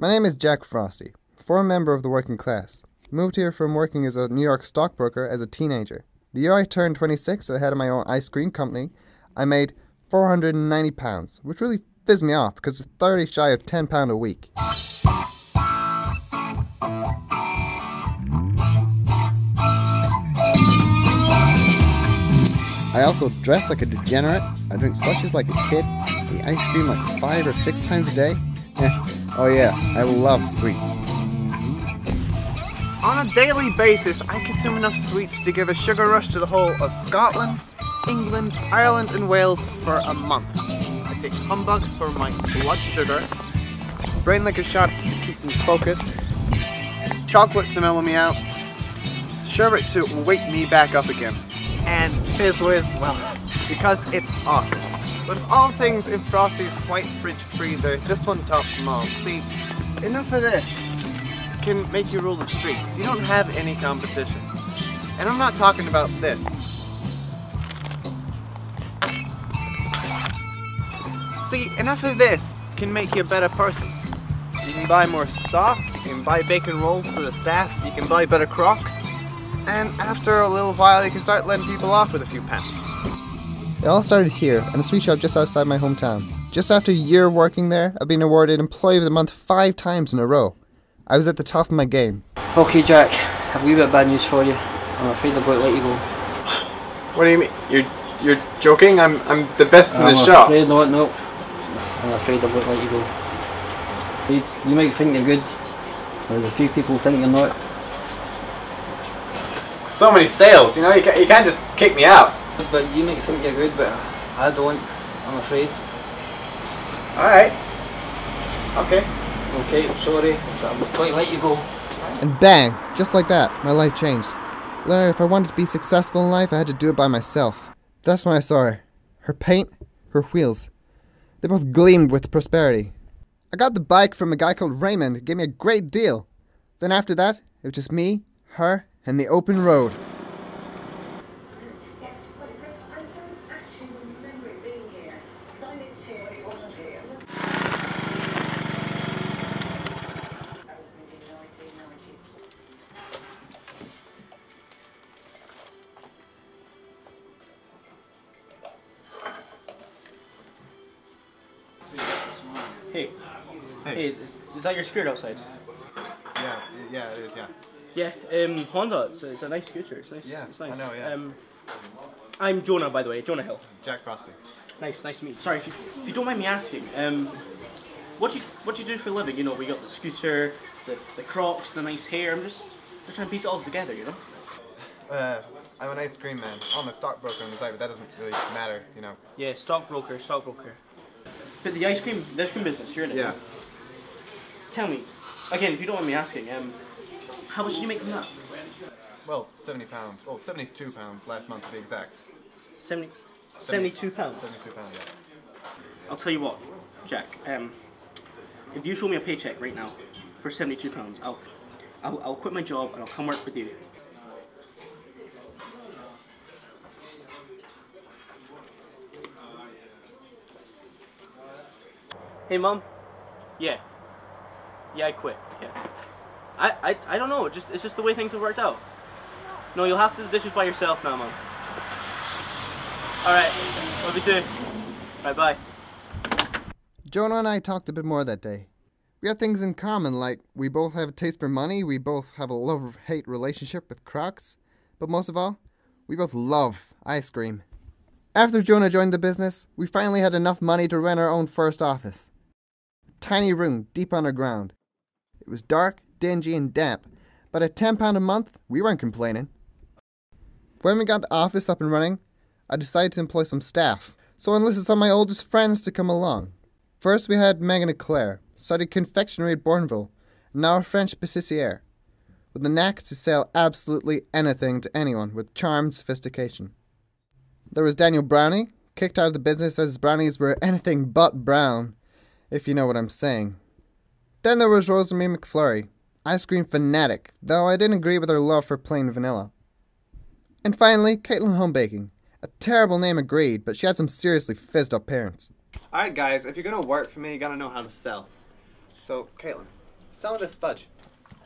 My name is Jack Frosty, former member of the working class. Moved here from working as a New York stockbroker as a teenager. The year I turned 26 I had my own ice cream company, I made £490, which really fizzed me off because it's 30 shy of £10 a week. I also dress like a degenerate. I drink slushies like a kid. I Eat ice cream like five or six times a day. Oh yeah, I love sweets. On a daily basis, I consume enough sweets to give a sugar rush to the whole of Scotland, England, Ireland and Wales for a month. I take humbugs for my blood sugar, Brain Licker shots to keep me focused, chocolate to mellow me out, sherbet to wake me back up again, and Fizz Whiz, well, because it's awesome. But of all things in Frosty's white fridge freezer, this one tops them all. See, enough of this can make you rule the streets. You don't have any competition. And I'm not talking about this. See, enough of this can make you a better person. You can buy more stock, you can buy bacon rolls for the staff, you can buy better crocs, and after a little while you can start letting people off with a few pence. It all started here, in a sweet shop just outside my hometown. Just after a year of working there, I've been awarded Employee of the Month five times in a row. I was at the top of my game. Okay, Jack, I've a wee bit of bad news for you. I'm afraid I'm going to let you go. What do you mean? You're you're joking? I'm I'm the best in I'm the shop. afraid not, no. I'm afraid I'm going to let you go. You- You might think you're good, but a few people think you're not. So many sales, you know. You can't, you can't just kick me out. But you might think you're good, but I don't. I'm afraid. All right. Okay. Okay, sorry, I'm going to let you go. And bang! Just like that, my life changed. Learned if I wanted to be successful in life, I had to do it by myself. That's when I saw her. Her paint, her wheels. They both gleamed with prosperity. I got the bike from a guy called Raymond, who gave me a great deal. Then after that, it was just me, her, and the open road. Hey. hey, is, is that your scooter outside? Yeah. Yeah. It is. Yeah. Yeah, um, Honda. It's, it's a nice scooter. It's nice. Yeah, it's nice. I know, yeah. Um, I'm Jonah, by the way, Jonah Hill. Jack Frosty. Nice, nice to meet you. Sorry, if you, if you don't mind me asking, um, what do you what do you do for a living? You know, we got the scooter, the, the Crocs, the nice hair. I'm just just trying to piece it all together. You know. Uh, I'm an ice cream man. I'm a stockbroker on the side, but that doesn't really matter, you know. Yeah, stockbroker, stockbroker. But the ice cream, the ice cream business, you're in it. Yeah. Tell me, again, if you don't mind me asking, um, how much did you make from that? Well, 70 pounds. Well, 72 pounds last month to be exact. 70, 72 pounds. 72 pounds. Yeah. I'll tell you what, Jack. Um, if you show me a paycheck right now for seventy-two pounds, I'll, I'll, I'll quit my job and I'll come work with you. Hey, mom. Yeah. Yeah, I quit. Yeah. I, I, I don't know. It just it's just the way things have worked out. No, you'll have to do the dishes by yourself now, mom. All right. Love you too. Bye bye. Jonah and I talked a bit more that day. We had things in common, like we both have a taste for money, we both have a love of hate relationship with Crocs, but most of all, we both love ice cream. After Jonah joined the business, we finally had enough money to rent our own first office. A tiny room deep underground. It was dark, dingy, and damp, but at £10 a month, we weren't complaining. When we got the office up and running, I decided to employ some staff, so I enlisted some of my oldest friends to come along. First, we had Megan Eclair, studied confectionery at Bournville, and now a French pâtissière, with the knack to sell absolutely anything to anyone with charm and sophistication. There was Daniel Brownie, kicked out of the business as brownies were anything but brown, if you know what I'm saying. Then there was Rosemary McFlurry, ice cream fanatic, though I didn't agree with her love for plain vanilla. And finally, Caitlin Homebaking. A terrible name agreed, but she had some seriously fizzed up parents. All right, guys. If you're gonna work for me, you gotta know how to sell. So, Caitlin, some of this fudge.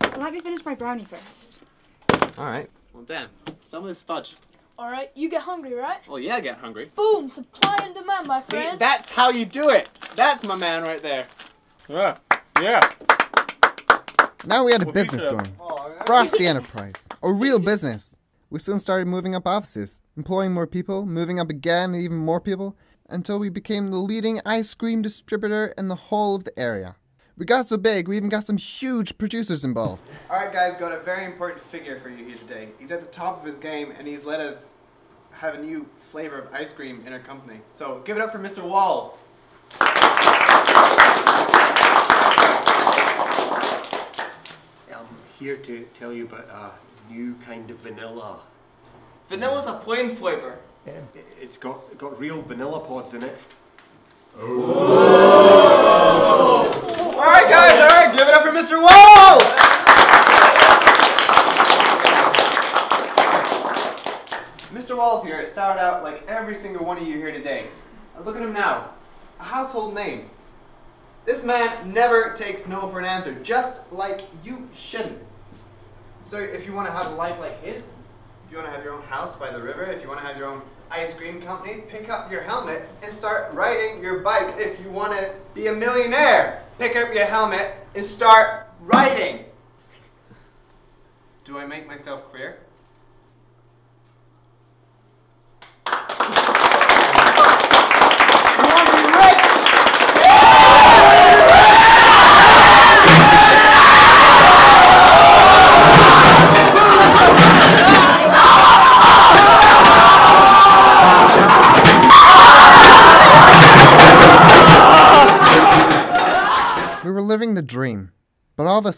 Let me finish my brownie first. Alright. Well, damn. some of this fudge. Alright, you get hungry, right? Well, yeah, get hungry. Boom! Supply and demand, my See, friend. that's how you do it. That's my man right there. Yeah. Yeah. Now we had a Well, business pizza. going. Oh, Frosty Enterprise. A real business. We soon started moving up offices, employing more people, moving up again, even more people, until we became the leading ice cream distributor in the whole of the area. We got so big, we even got some huge producers involved. Alright, guys, got a very important figure for you here today. He's at the top of his game and he's let us have a new flavor of ice cream in our company. So give it up for Mr. Walls. Here to tell you about a new kind of vanilla. Vanilla's a plain flavour. I- It's got got real vanilla pods in it. Oh. Alright, guys, alright, give it up for Mr. Walls! Mr. Walls here it started out like every single one of you here today. Look at him now. A household name. This man never takes no for an answer, just like you shouldn't. So if you want to have a life like his, if you want to have your own house by the river, if you want to have your own ice cream company, pick up your helmet and start riding your bike. If you want to be a millionaire, pick up your helmet and start riding. Do I make myself clear?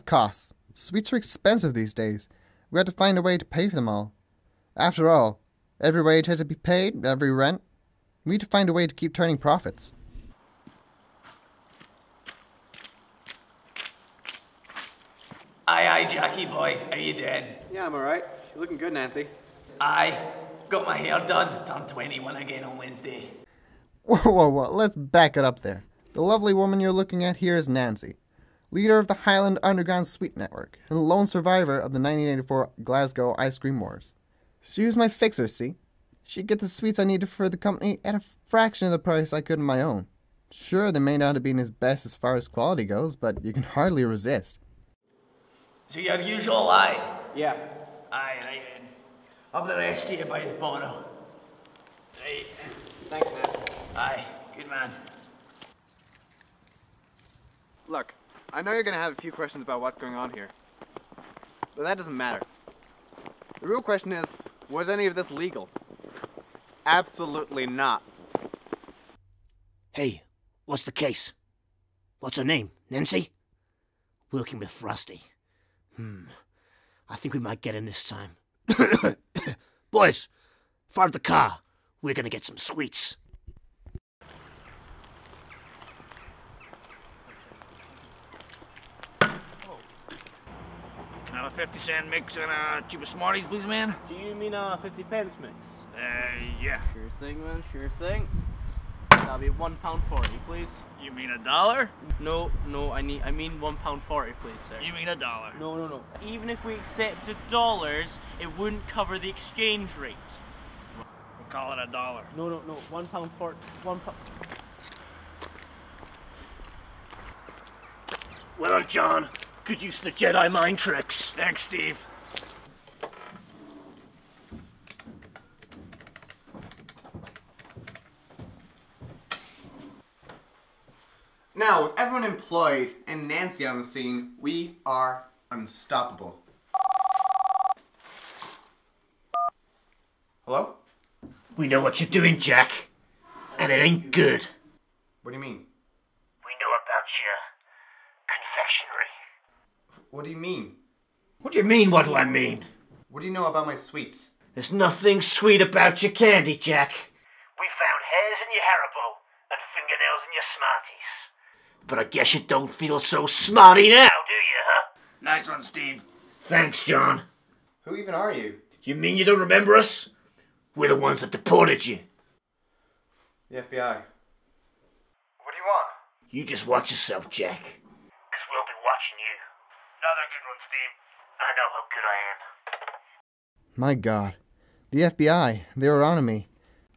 Costs. Sweets are expensive these days. We had to find a way to pay for them all. After all, every wage had to be paid, every rent. We need to find a way to keep turning profits. Aye, aye, Jackie boy, how you doing? Yeah, I'm alright. You're looking good, Nancy. Aye, got my hair done. Turned 21 again on Wednesday. Whoa, whoa, whoa, let's back it up there. The lovely woman you're looking at here is Nancy, leader of the Highland Underground Sweet Network and lone survivor of the 1984 Glasgow Ice Cream Wars. She was my fixer, see? She'd get the sweets I needed for the company at a fraction of the price I could on my own. Sure, they may not have been as best as far as quality goes, but you can hardly resist. So your usual aye? Yeah. Aye, right then. Have the rest here by the bottle. Right. Thanks, Nancy. Aye, good man. Look, I know you're gonna have a few questions about what's going on here. But that doesn't matter. The real question is, was any of this legal? Absolutely not. Hey, what's the case? What's her name? Nancy? Working with Frosty. Hmm. I think we might get in this time. Boys, fire the car. We're gonna get some sweets. Can I have a 50 cent mix and a tube of Smarties, please, man? Do you mean a 50 pence mix? Uh, yeah. Sure thing, man. Sure thing. That'll be one pound forty, please. You mean a dollar? No, no. I need. I mean one pound forty, please, sir. You mean a dollar? No, no, no. Even if we accepted dollars, it wouldn't cover the exchange rate. We'll call it a dollar. No, no, no. One pound forty. One pound. Well, John, good use of the Jedi mind tricks. Thanks, Steve. Now, with everyone employed and Nancy on the scene, we are unstoppable. Hello? We know what you're doing, Jack, and it ain't good. What do you mean? We know about your confectionery. What do you mean? What do you mean? What do I mean? What do you know about my sweets? There's nothing sweet about your candy, Jack. We found hairs in your Haribo and fingernails in your Smarties. But I guess you don't feel so smarty now, do you, huh? Nice one, Steve. Thanks, John. Who even are you? You mean you don't remember us? We're the ones that deported you. The FBI. What do you want? You just watch yourself, Jack. Because we'll be watching you My god. The FBI, they were on me.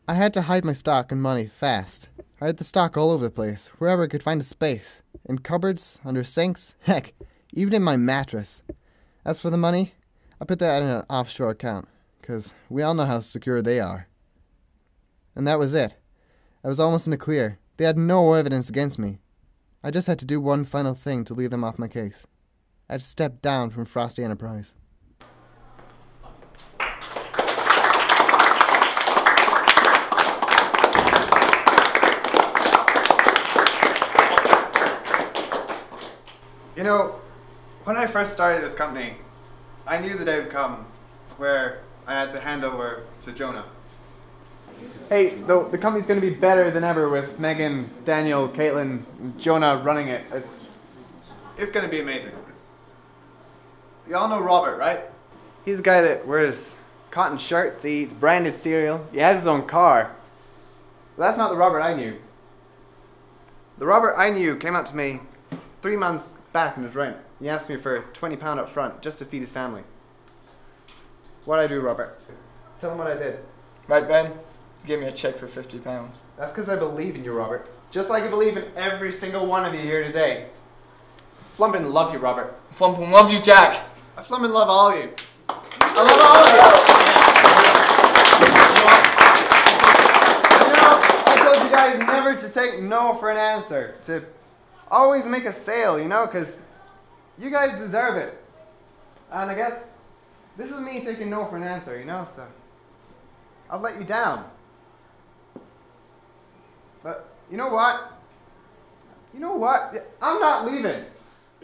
I had to hide my stock and money fast. I had the stock all over the place, wherever I could find a space. In cupboards, under sinks, heck, even in my mattress. As for the money, I put that in an offshore account, 'cause we all know how secure they are. And that was it. I was almost in the clear. They had no evidence against me. I just had to do one final thing to leave them off my case. I had to step down from Frosty Enterprise. Know, when I first started this company, I knew the day would come where I had to hand over to Jonah. Hey, the, the company's going to be better than ever with Megan, Daniel, Caitlin, Jonah running it. It's, it's going to be amazing. You all know Robert, right? He's the guy that wears cotton shirts, he eats branded cereal, he has his own car. But that's not the Robert I knew. The Robert I knew came up to me three months back in his rent. He asked me for £20 up front just to feed his family. What'd I do, Robert? Tell him what I did. Right, Ben? You gave me a check for fifty pounds. That's because I believe in you, Robert. Just like I believe in every single one of you here today. Flumpin' love you, Robert. Flumpin' loves you, Jack. I flumpin' love all of you. I love all of you. You know, I told you guys never to take no for an answer. To always make a sale, you know, because you guys deserve it. And I guess this is me taking no for an answer, you know, so I'll let you down. But you know what? You know what? I'm not leaving.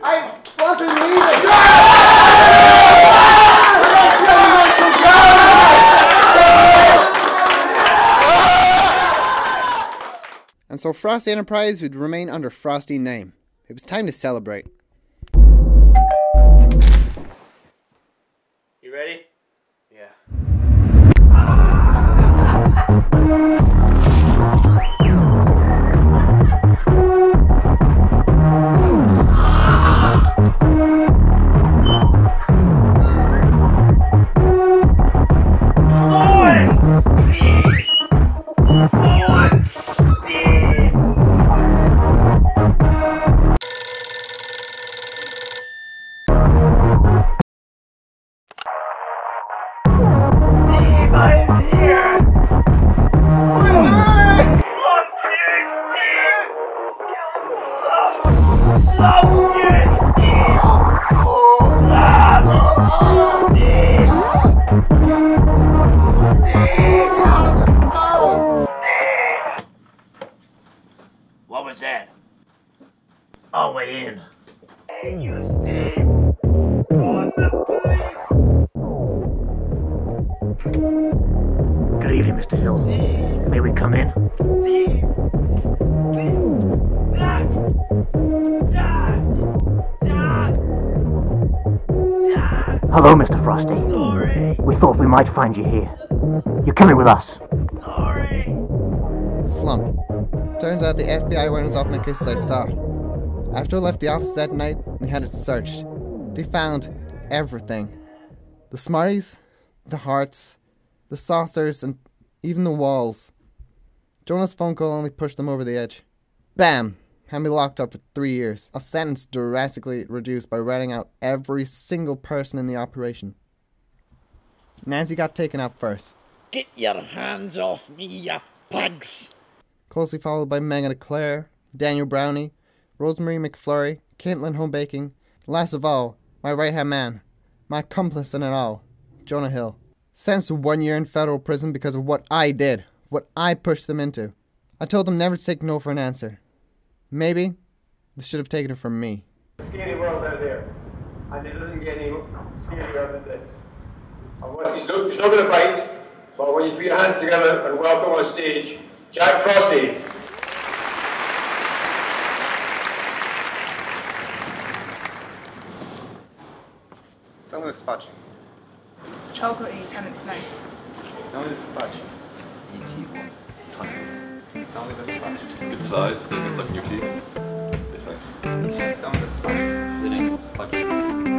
I'm fucking leaving. And so Frosty Enterprise would remain under Frosty name. It was time to celebrate. May we come in? Hello, Mr. Frosty. We thought we might find you here. You're coming with us. Flump. Turns out the FBI weren't as off my case as I thought. After I left the office that night, they had it searched. They found everything the Smarties, the hearts, the saucers, and even the walls. Jonah's phone call only pushed them over the edge. Bam! Had me locked up for three years. A sentence drastically reduced by ratting out every single person in the operation. Nancy got taken out first, Get your hands off me, you pigs! closely followed by Megan Eclair, Daniel Brownie, Rosemary McFlurry, Caitlin Homebaking, last of all, my right hand man, my accomplice in it all, Jonah Hill. Sentenced to one year in federal prison because of what I did, what I pushed them into. I told them never to take no for an answer. Maybe they should have taken it from me. scary world out there, and it doesn't get any scarier than this. I want, he's not, he's not going to bite, but when you put your hands together and welcome on stage, Jack Frosty. Some of this fudge. It's chocolatey and it's nice. Some of this fudge. Some of this fudge. Good size, thing is stuck in your teeth. It's nice. Some of this fudge. Really nice. Fuck.